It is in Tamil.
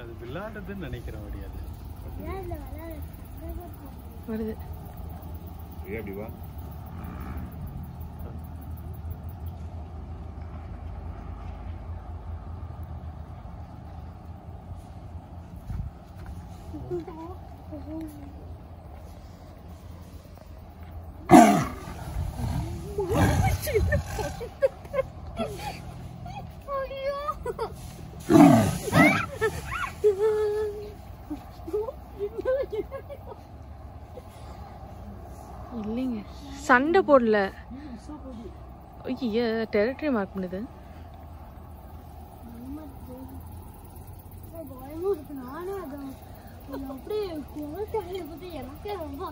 அது விளையாடுறதுன்னு நினைக்கிறேன் முடியாது வருது. அப்படி வா. இல்லைங்க. சண்டை போடல. ஐயா டெரிட்டரி மார்க் பண்ணுது. நானே அதை அப்படியே எனக்கே ரொம்ப